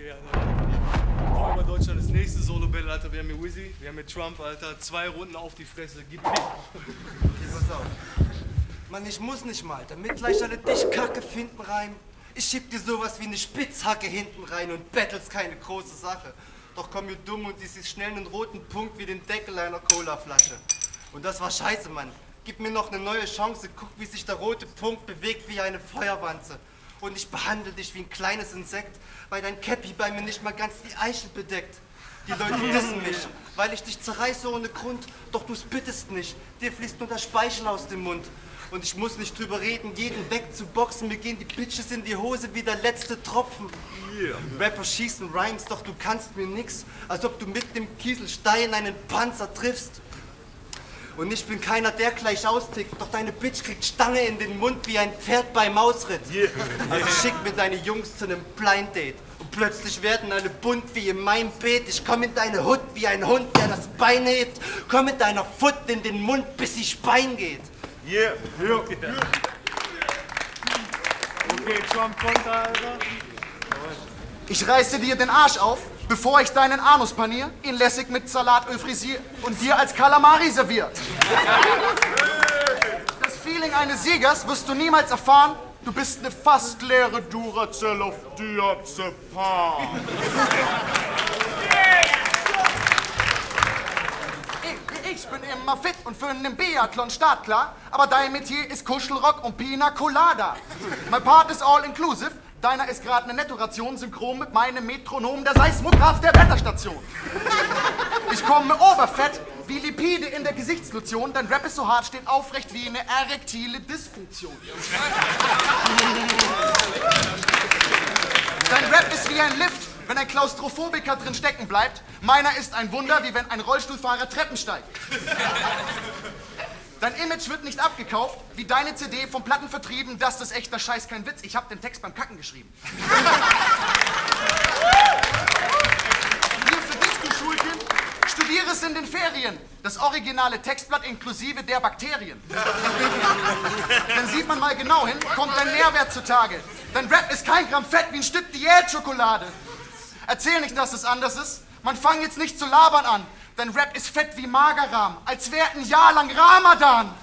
Okay, Alter. Vor allem Deutschland, das nächste Solo-Battle, Alter. Wir haben hier Wizzy, wir haben hier Trump, Alter. Zwei Runden auf die Fresse. Gib ihm. Pass auf. Mann, ich muss nicht mal, damit gleich alle dich Kacke finden rein. Ich schieb dir sowas wie eine Spitzhacke hinten rein und battles keine große Sache. Doch komm mir dumm und siehst schnell einen roten Punkt wie den Deckel einer Colaflasche. Und das war scheiße, Mann. Gib mir noch eine neue Chance, guck, wie sich der rote Punkt bewegt wie eine Feuerwanze. Und ich behandle dich wie ein kleines Insekt, weil dein Cappy bei mir nicht mal ganz die Eichel bedeckt. Die Leute dissen mich, weil ich dich zerreiße ohne Grund, doch du's bittest nicht. Dir fließt nur der Speichel aus dem Mund. Und ich muss nicht drüber reden, jeden wegzuboxen. Mir gehen die Bitches in die Hose wie der letzte Tropfen. Rapper schießen Rhymes, doch du kannst mir nix. Als ob du mit dem Kieselstein einen Panzer triffst. Und ich bin keiner, der gleich austickt, doch deine Bitch kriegt Stange in den Mund wie ein Pferd beim Ausritt. Also schick mir deine Jungs zu einem Blind Date. Und plötzlich werden alle bunt wie in meinem Beet. Ich komm in deine Hut wie ein Hund, der das Bein hebt. Komm mit deiner Foot in den Mund, bis sie Spein geht. Yeah. ja. Okay, Trump Konter, Alter. Ich reiße dir den Arsch auf, bevor ich deinen Anus panier, ihn lässig mit Salatöl frisier und dir als Kalamari serviert. Das Feeling eines Siegers wirst du niemals erfahren. Du bist eine fast leere Duracell auf Diazepam. Ich, ich bin immer fit und für einen Biathlon startklar, aber dein Metier ist Kuschelrock und Pina Colada. Mein Part ist all inclusive, deiner ist gerade eine Nettoration synchron mit meinem Metronom der Seismograph der Wetterstation. Ich komme oberfett wie Lipide in der Gesichtslotion, dein Rap ist so hart, steht aufrecht wie eine erektile Dysfunktion. Dein Rap ist wie ein Lift, wenn ein Klaustrophobiker drin stecken bleibt. Meiner ist ein Wunder, wie wenn ein Rollstuhlfahrer Treppen steigt. Dein Image wird nicht abgekauft, wie deine CD vom Plattenvertrieben. Das ist echter Scheiß, kein Witz. Ich hab den Text beim Kacken geschrieben. Hier für dich, du Schulkind. Studiere es in den Ferien. Das originale Textblatt inklusive der Bakterien. Dann sieht man mal genau hin, kommt dein Nährwert zutage. Dein Rap ist kein Gramm Fett wie ein Stück Diätschokolade. Erzähl nicht, dass es anders ist. Man fang jetzt nicht zu labern an. Dein Rap ist fett wie Magerrahm, als wäre ein Jahr lang Ramadan.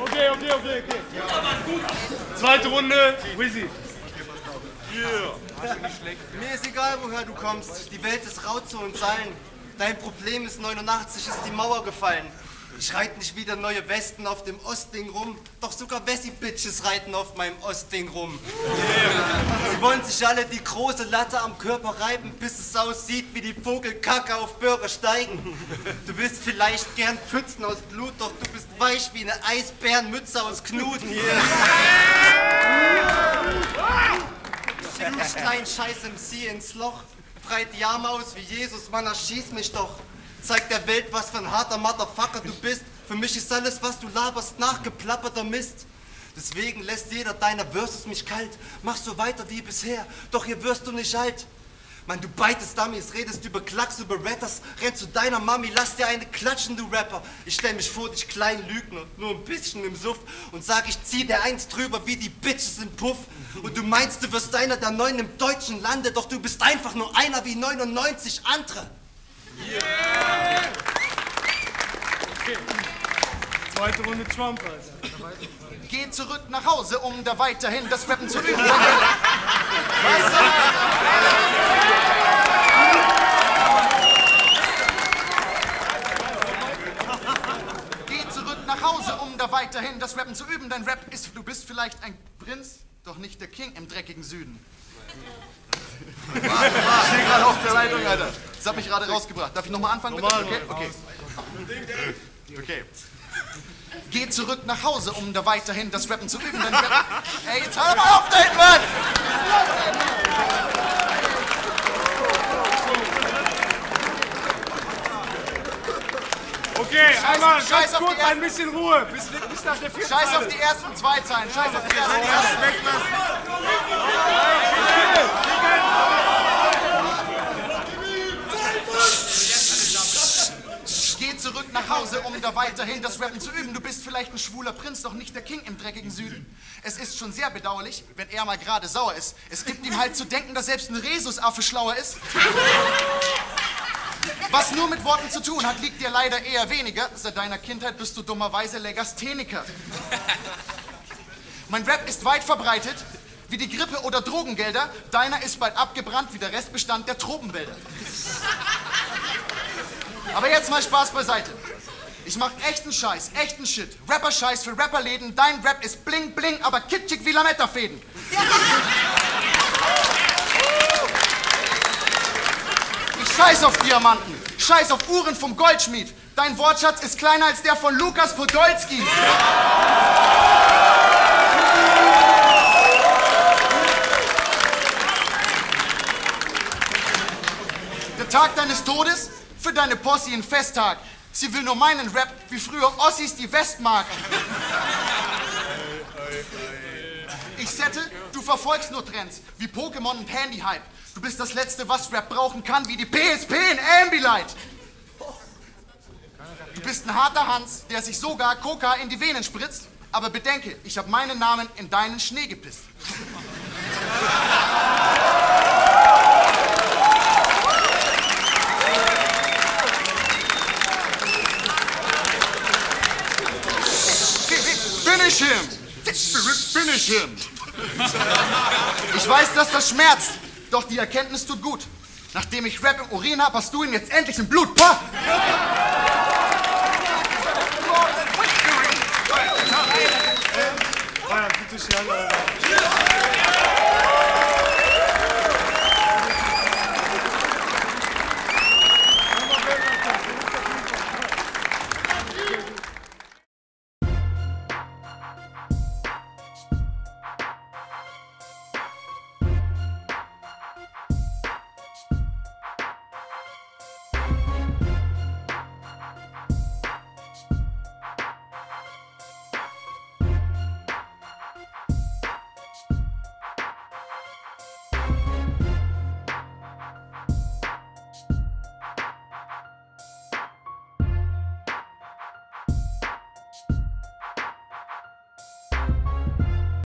Okay, okay, okay, okay. Zweite Runde, Wizzy. Mir ist egal, woher du kommst. Die Welt ist rau zu uns allen. Dein Problem ist 89 ist die Mauer gefallen. Ich reite nicht wieder neue Westen auf dem Ostding rum, doch sogar Wessi-Bitches reiten auf meinem Ostding rum. Sie wollen sich alle die große Latte am Körper reiben, bis es aussieht wie die Vogelkacke auf Böhre steigen. Du willst vielleicht gern Pfützen aus Blut, doch du bist weich wie eine Eisbärenmütze aus Knuten hier. Schick mich kleinen Scheiß MC ins Loch, breit die Arme aus wie Jesus, Mann, erschieß mich doch. Zeig der Welt, was für ein harter Motherfucker du bist. Für mich ist alles, was du laberst, nachgeplapperter Mist. Deswegen lässt jeder deiner Versus mich kalt. Mach so weiter wie bisher, doch hier wirst du nicht alt. Mann, du beitest Dummies, redest über Klacks, über Rappers, rennst zu deiner Mami, lass dir eine klatschen, du Rapper. Ich stell mich vor dich klein Lügner, nur ein bisschen im Suff und sag, ich zieh dir eins drüber wie die Bitches im Puff. Und du meinst, du wirst einer der Neuen im deutschen Lande, doch du bist einfach nur einer wie 99 andere. Zweite Runde Trump, Alter. Geh zurück nach Hause, um da weiterhin das Rappen zu üben. Geh zurück nach Hause, um da weiterhin das Rappen zu üben. Dein Rap ist, du bist vielleicht ein Prinz, doch nicht der King im dreckigen Süden. Ich stehe gerade auf der Leitung, Alter. Das hat mich gerade rausgebracht. Darf ich nochmal anfangen? bitte? Normal, okay, okay. Okay. Geh zurück nach Hause, um da weiterhin das Rappen zu üben. Rap Ey, jetzt hör mal auf da hinten, Mann! Okay, einmal Scheiß ganz auf kurz ein bisschen Ruhe. Bis, bis nach der vierten Scheiß auf die ersten zwei Zeilen. Scheiß auf die ersten zwei zurück nach Hause, um da weiterhin das Rappen zu üben. Du bist vielleicht ein schwuler Prinz, doch nicht der King im dreckigen Süden. Es ist schon sehr bedauerlich, wenn er mal gerade sauer ist. Es gibt ihm halt zu denken, dass selbst ein Rhesusaffe schlauer ist. Was nur mit Worten zu tun hat, liegt dir leider eher weniger. Seit deiner Kindheit bist du dummerweise Legastheniker. Mein Rap ist weit verbreitet, wie die Grippe oder Drogengelder. Deiner ist bald abgebrannt wie der Restbestand der Tropenwälder. Aber jetzt mal Spaß beiseite. Ich mach echten Scheiß, echten Shit. Rapper-Scheiß für Rapperläden. Dein Rap ist bling bling, aber kitschig wie Lametta-Fäden. Ich scheiß auf Diamanten, scheiß auf Uhren vom Goldschmied. Dein Wortschatz ist kleiner als der von Lukas Podolski. Der Tag deines Todes? Für deine Posse ein Festtag. Sie will nur meinen Rap, wie früher Ossis die Westmark. Ich sette, du verfolgst nur Trends, wie Pokémon und Handy-Hype. Du bist das Letzte, was Rap brauchen kann, wie die PSP in Ambilight. Du bist ein harter Hans, der sich sogar Coca in die Venen spritzt. Aber bedenke, ich habe meinen Namen in deinen Schnee gepisst. Him! Ich weiß, dass das schmerzt, doch die Erkenntnis tut gut. Nachdem ich Rap im Urin hab, hast du ihn jetzt endlich im Blut. Feiern, bitte schnell, Alter.